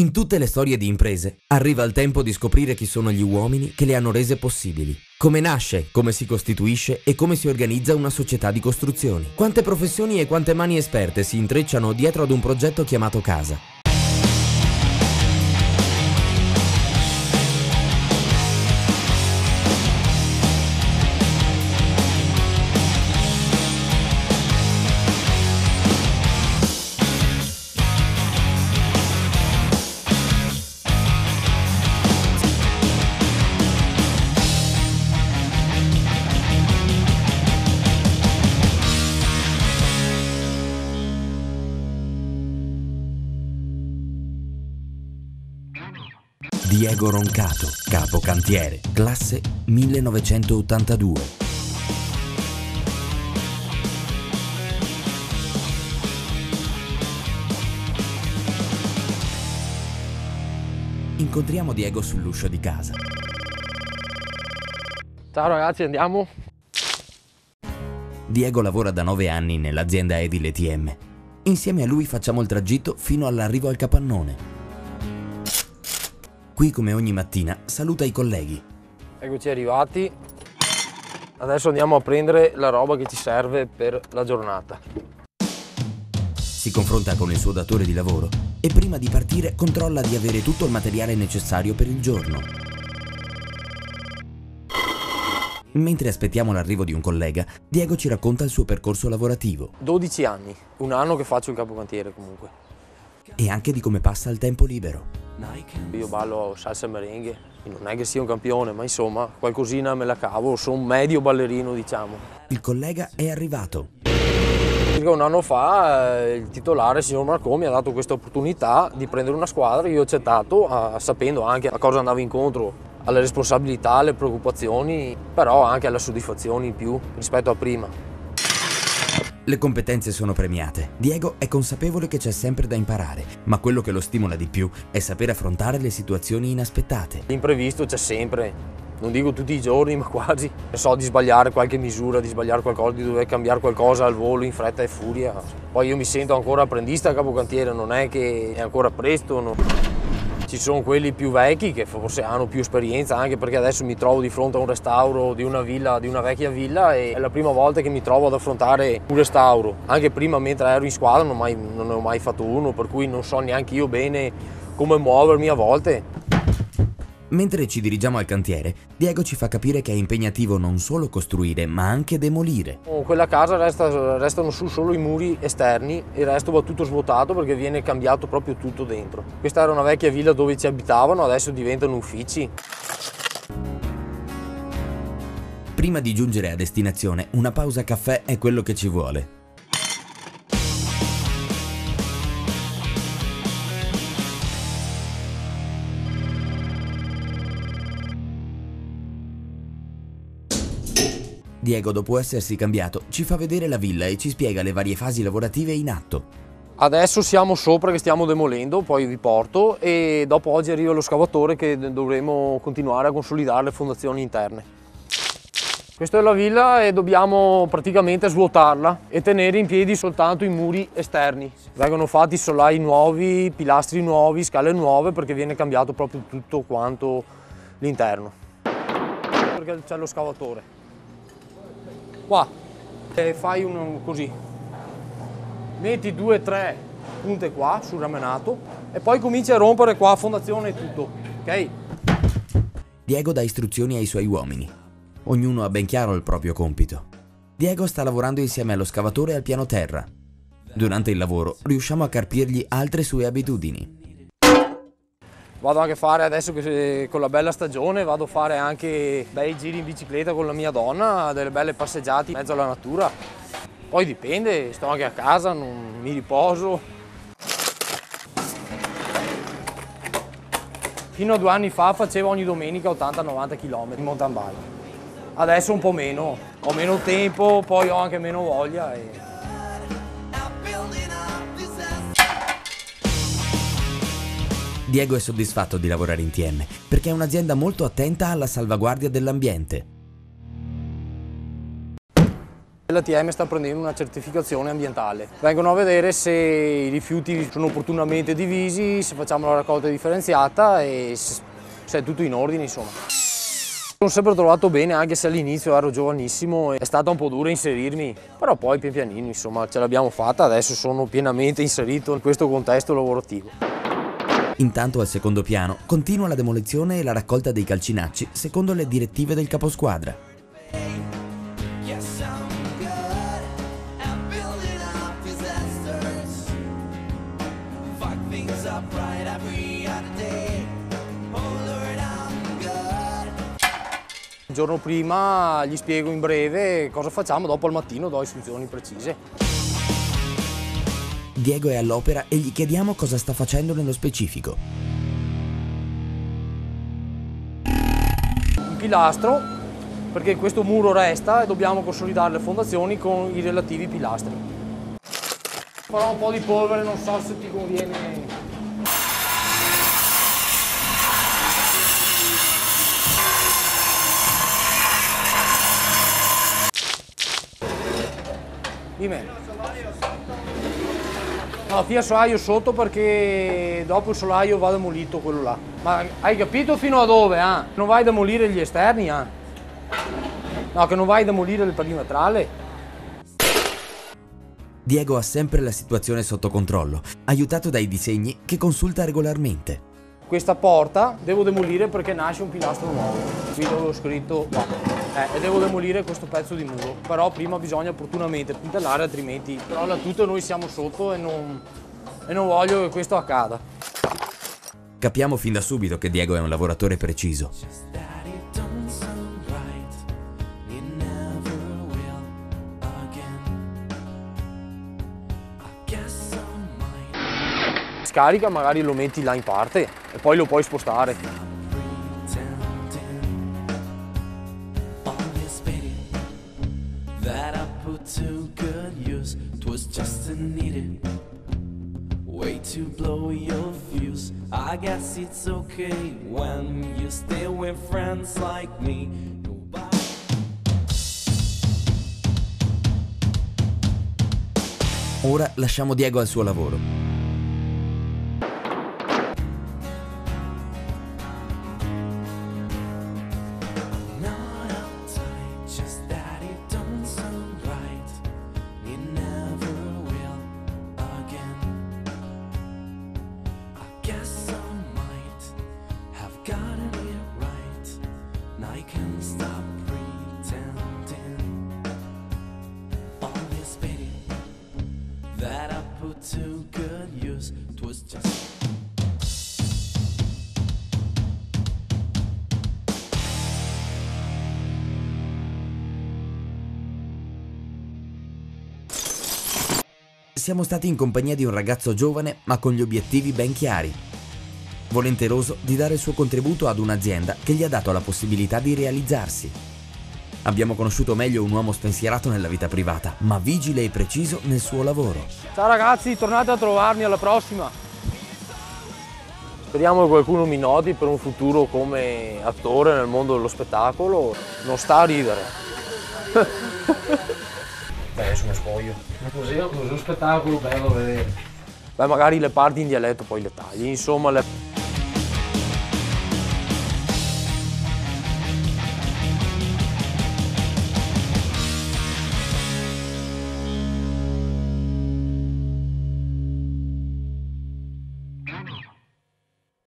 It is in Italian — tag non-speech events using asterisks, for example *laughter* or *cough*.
In tutte le storie di imprese arriva il tempo di scoprire chi sono gli uomini che le hanno rese possibili. Come nasce, come si costituisce e come si organizza una società di costruzioni. Quante professioni e quante mani esperte si intrecciano dietro ad un progetto chiamato casa. Diego Roncato, capo cantiere, classe 1982. Incontriamo Diego sull'uscio di casa. Ciao ragazzi, andiamo. Diego lavora da 9 anni nell'azienda edile TM. Insieme a lui facciamo il tragitto fino all'arrivo al capannone. Qui, come ogni mattina, saluta i colleghi. Eccoci arrivati. Adesso andiamo a prendere la roba che ci serve per la giornata. Si confronta con il suo datore di lavoro e prima di partire controlla di avere tutto il materiale necessario per il giorno. Mentre aspettiamo l'arrivo di un collega, Diego ci racconta il suo percorso lavorativo 12 anni, un anno che faccio il capocantiere comunque. E anche di come passa il tempo libero. Io ballo salsa e merengue, non è che sia un campione, ma insomma qualcosina me la cavo, sono un medio ballerino diciamo. Il collega è arrivato. Circa un anno fa eh, il titolare, il signor Marcò, mi ha dato questa opportunità di prendere una squadra, io ho accettato, ah, sapendo anche a cosa andavo incontro, alle responsabilità, alle preoccupazioni, però anche alle soddisfazioni in più rispetto a prima. Le competenze sono premiate. Diego è consapevole che c'è sempre da imparare, ma quello che lo stimola di più è saper affrontare le situazioni inaspettate. L'imprevisto c'è sempre, non dico tutti i giorni, ma quasi. So di sbagliare qualche misura, di sbagliare qualcosa, di dover cambiare qualcosa al volo in fretta e furia. Poi io mi sento ancora apprendista a capocantiere, non è che è ancora presto. no. Ci sono quelli più vecchi che forse hanno più esperienza, anche perché adesso mi trovo di fronte a un restauro di una villa, di una vecchia villa e è la prima volta che mi trovo ad affrontare un restauro. Anche prima mentre ero in squadra non, mai- non ne ho mai fatto uno, per cui non so neanche io bene come muovermi a volte. Mentre ci dirigiamo al cantiere, Diego ci fa capire che è impegnativo non solo costruire, ma anche demolire. Con quella casa resta- restano su solo i muri esterni, il resto va tutto svuotato perché viene cambiato proprio tutto dentro. Questa era una vecchia villa dove ci abitavano, adesso diventano uffici. Prima di giungere a destinazione, una pausa caffè è quello che ci vuole. Diego, dopo essersi cambiato, ci fa vedere la villa e ci spiega le varie fasi lavorative in atto. Adesso siamo sopra che stiamo demolendo, poi vi porto e dopo oggi arriva lo scavatore che dovremo continuare a consolidare le fondazioni interne. Questa è la villa e dobbiamo praticamente svuotarla e tenere in piedi soltanto i muri esterni. Vengono fatti solai nuovi, pilastri nuovi, scale nuove perché viene cambiato proprio tutto quanto l'interno. Perché c'è lo scavatore. Qua, e fai un così, metti due tre punte qua sul ramenato e poi cominci a rompere qua fondazione e tutto, ok? Diego dà istruzioni ai suoi uomini. Ognuno ha ben chiaro il proprio compito. Diego sta lavorando insieme allo scavatore al piano terra. Durante il lavoro riusciamo a carpirgli altre sue abitudini. Vado anche a fare adesso che con la bella stagione, vado a fare anche bei giri in bicicletta con la mia donna, delle belle passeggiate in mezzo alla natura. Poi dipende, sto anche a casa, non mi riposo. Fino a due anni fa facevo ogni domenica 80-90 km in mountain bike. Adesso un po' meno, ho meno tempo, poi ho anche meno voglia. E... Diego è soddisfatto di lavorare in TM perché è un'azienda molto attenta alla salvaguardia dell'ambiente. L'ATM sta prendendo una certificazione ambientale. Vengono a vedere se i rifiuti sono opportunamente divisi, se facciamo la raccolta differenziata e se è tutto in ordine insomma. Sono sempre trovato bene anche se all'inizio ero giovanissimo e è stata un po' dura inserirmi, però poi pian pianino insomma ce l'abbiamo fatta, adesso sono pienamente inserito in questo contesto lavorativo. Intanto al secondo piano continua la demolizione e la raccolta dei calcinacci secondo le direttive del caposquadra. Il giorno prima gli spiego in breve cosa facciamo, dopo al mattino do istruzioni precise. Diego è all'opera e gli chiediamo cosa sta facendo nello specifico. Un pilastro, perché questo muro resta e dobbiamo consolidare le fondazioni con i relativi pilastri. Farò un po' di polvere, non so se ti conviene Dimmi. No, fia solaio sotto perché dopo il solaio va demolito quello là. Ma hai capito fino a dove? Eh? Non vai a demolire gli esterni? Eh? No, che non vai a demolire il perimetrale? Diego ha sempre la situazione sotto controllo, aiutato dai disegni che consulta regolarmente. Questa porta devo demolire perché nasce un pilastro nuovo. Qui dove ho scritto no. Eh, e devo demolire questo pezzo di muro. Però prima bisogna opportunamente puntellare, altrimenti però là tutto noi siamo sotto e non, e non voglio che questo accada. Capiamo fin da subito che Diego è un lavoratore preciso. scarica magari lo metti là in parte e poi lo puoi spostare. Way to blow your fuse. I guess it's okay when you stay with friends like me. Ora lasciamo Diego al suo lavoro. Siamo stati in compagnia di un ragazzo giovane ma con gli obiettivi ben chiari. Volenteroso di dare il suo contributo ad un'azienda che gli ha dato la possibilità di realizzarsi. Abbiamo conosciuto meglio un uomo spensierato nella vita privata, ma vigile e preciso nel suo lavoro. Ciao ragazzi, tornate a trovarmi alla prossima. Speriamo che qualcuno mi noti per un futuro come attore nel mondo dello spettacolo. Non sta a ridere. *laughs* Beh, mi spoglio. Ma così, così un spettacolo bello da vedere. Beh, magari le parti in dialetto poi le tagli, insomma le...